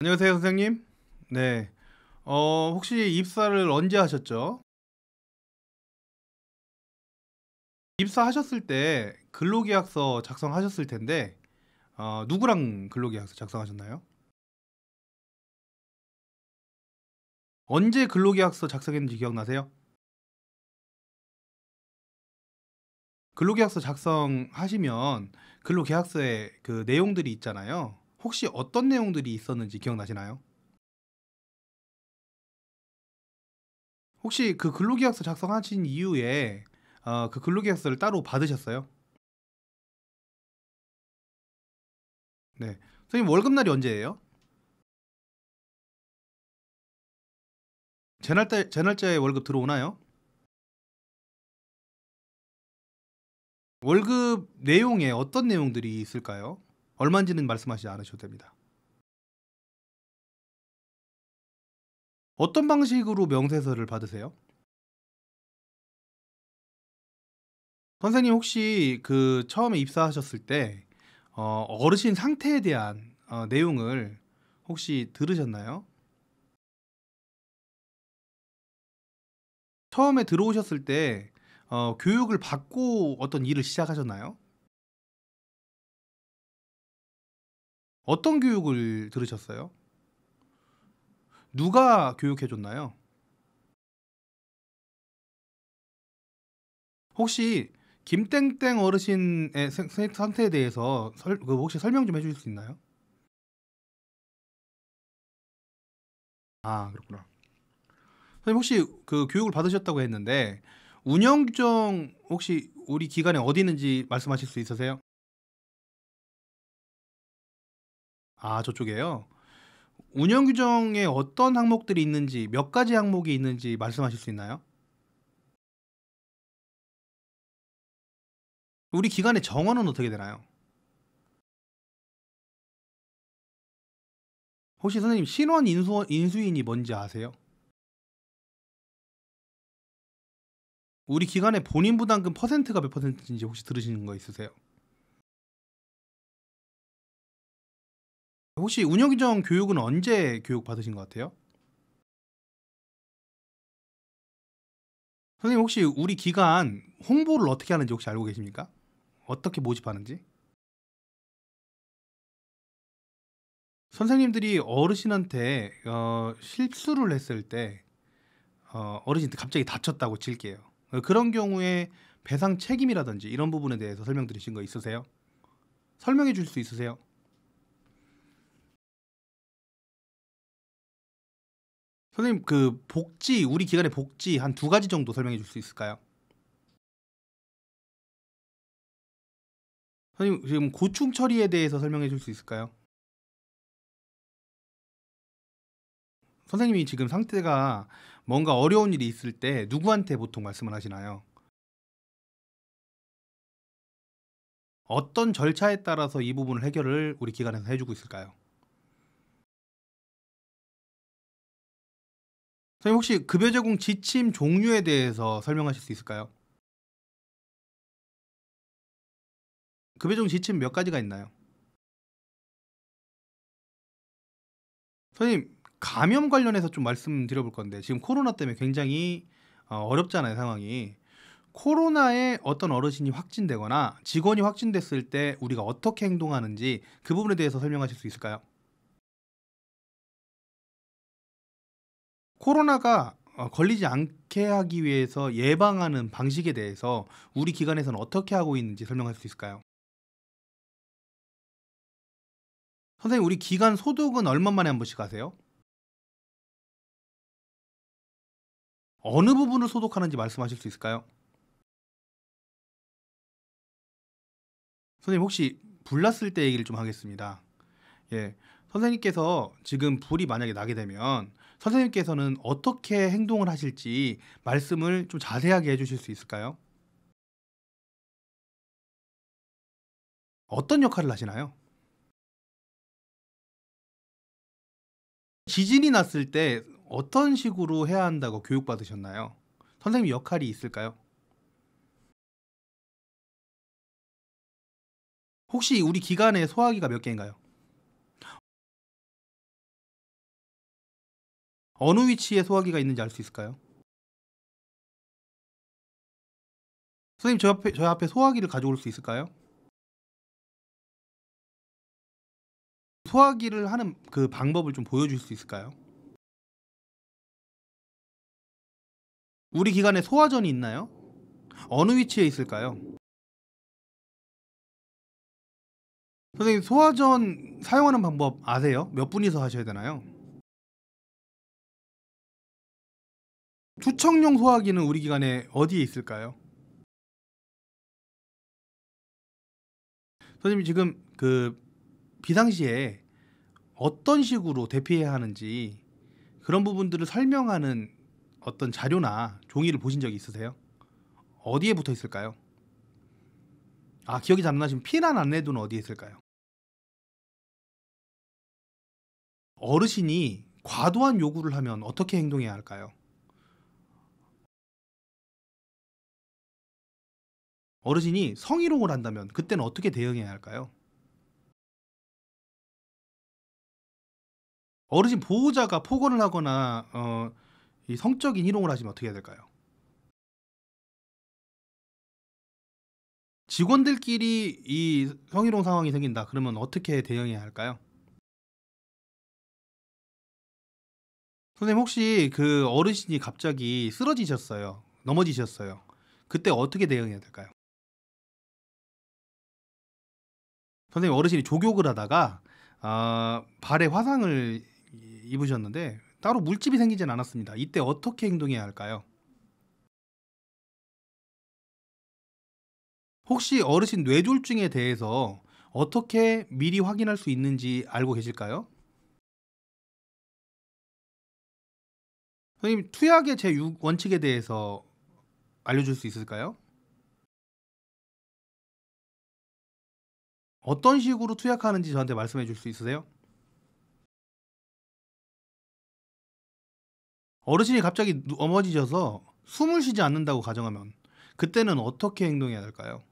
안녕하세요, 선생님. 네. 어, 혹시 입사를 언제 하셨죠? 입사하셨을 때 근로계약서 작성하셨을 텐데, 어, 누구랑 근로계약서 작성하셨나요? 언제 근로계약서 작성했는지 기억나세요? 근로계약서 작성하시면 근로계약서에 그 내용들이 있잖아요. 혹시 어떤 내용들이 있었는지 기억나시나요? 혹시 그 근로계약서 작성하신 이후에 어, 그 근로계약서를 따로 받으셨어요? 네. 선생님 월급날이 언제예요? 제 날짜, 제 날짜에 월급 들어오나요? 월급 내용에 어떤 내용들이 있을까요? 얼마인지는 말씀하시지 않으셔도 됩니다. 어떤 방식으로 명세서를 받으세요? 선생님 혹시 그 처음에 입사하셨을 때 어, 어르신 상태에 대한 어, 내용을 혹시 들으셨나요? 처음에 들어오셨을 때 어, 교육을 받고 어떤 일을 시작하셨나요? 어떤 교육을 들으셨어요? 누가 교육해 줬나요? 혹시 김땡땡 어르신의 상태에 대해서 설, 그 혹시 설명 좀 해주실 수 있나요? 아, 그렇구나. 선생님 혹시 그 교육을 받으셨다고 했는데 운영 규정 혹시 우리 기관에 어디 있는지 말씀하실 수 있으세요? 아, 저쪽에요. 운영 규정에 어떤 항목들이 있는지 몇 가지 항목이 있는지 말씀하실 수 있나요? 우리 기관의 정원은 어떻게 되나요? 혹시 선생님 신원 인수, 인수인이 뭔지 아세요? 우리 기관의 본인 부담금 퍼센트가 몇 퍼센트인지 혹시 들으시는 거 있으세요? 혹시 운영 규정 교육은 언제 교육 받으신 것 같아요? 선생님 혹시 우리 기관 홍보를 어떻게 하는지 혹시 알고 계십니까? 어떻게 모집하는지? 선생님들이 어르신한테 어, 실수를 했을 때 어, 어르신한테 갑자기 다쳤다고 칠게요. 어, 그런 경우에 배상 책임이라든지 이런 부분에 대해서 설명드리신 거 있으세요? 설명해 줄 수 있으세요? 선생님 그 복지 우리 기관의 복지 한 두 가지 정도 설명해 줄 수 있을까요? 선생님 지금 고충 처리에 대해서 설명해 줄 수 있을까요? 선생님이 지금 상태가 뭔가 어려운 일이 있을 때 누구한테 보통 말씀을 하시나요? 어떤 절차에 따라서 이 부분을 해결을 우리 기관에서 해주고 있을까요? 선생님 혹시 급여 제공 지침 종류에 대해서 설명하실 수 있을까요? 급여 제공 지침 몇 가지가 있나요? 선생님 감염 관련해서 좀 말씀드려볼 건데 지금 코로나 때문에 굉장히 어, 어렵잖아요 상황이 코로나에 어떤 어르신이 확진되거나 직원이 확진됐을 때 우리가 어떻게 행동하는지 그 부분에 대해서 설명하실 수 있을까요? 코로나가 어, 걸리지 않게 하기 위해서 예방하는 방식에 대해서 우리 기관에서는 어떻게 하고 있는지 설명할 수 있을까요? 선생님 우리 기관 소독은 얼마 만에 한 번씩 하세요? 어느 부분을 소독하는지 말씀하실 수 있을까요? 선생님 혹시 불 났을 때 얘기를 좀 하겠습니다. 예. 선생님께서 지금 불이 만약에 나게 되면 선생님께서는 어떻게 행동을 하실지 말씀을 좀 자세하게 해주실 수 있을까요? 어떤 역할을 하시나요? 지진이 났을 때 어떤 식으로 해야 한다고 교육받으셨나요? 선생님 역할이 있을까요? 혹시 우리 기관에 소화기가 몇 개인가요? 어느 위치에 소화기가 있는지 알 수 있을까요? 선생님 저 앞에 저 앞에 소화기를 가져올 수 있을까요? 소화기를 하는 그 방법을 좀 보여줄 수 있을까요? 우리 기관에 소화전이 있나요? 어느 위치에 있을까요? 선생님 소화전 사용하는 방법 아세요? 몇 분이서 하셔야 되나요? 투척용 소화기는 우리 기관에 어디에 있을까요? 선생님 지금 그 비상시에 어떤 식으로 대피해야 하는지 그런 부분들을 설명하는 어떤 자료나 종이를 보신 적이 있으세요? 어디에 붙어 있을까요? 아 기억이 잘 안 나시면 피난 안내도는 어디에 있을까요? 어르신이 과도한 요구를 하면 어떻게 행동해야 할까요? 어르신이 성희롱을 한다면 그때는 어떻게 대응해야 할까요? 어르신 보호자가 폭언을 하거나 어, 이 성적인 희롱을 하시면 어떻게 해야 될까요? 직원들끼리 이 성희롱 상황이 생긴다. 그러면 어떻게 대응해야 할까요? 선생님 혹시 그 어르신이 갑자기 쓰러지셨어요. 넘어지셨어요. 그때 어떻게 대응해야 될까요? 선생님 어르신이 족욕을 하다가 아, 발에 화상을 입으셨는데 따로 물집이 생기진 않았습니다. 이때 어떻게 행동해야 할까요? 혹시 어르신 뇌졸중에 대해서 어떻게 미리 확인할 수 있는지 알고 계실까요? 선생님 투약의 제 원칙에 대해서 알려줄 수 있을까요? 어떤 식으로 투약하는지 저한테 말씀해 줄 수 있으세요? 어르신이 갑자기 넘어지셔서 숨을 쉬지 않는다고 가정하면 그때는 어떻게 행동해야 될까요?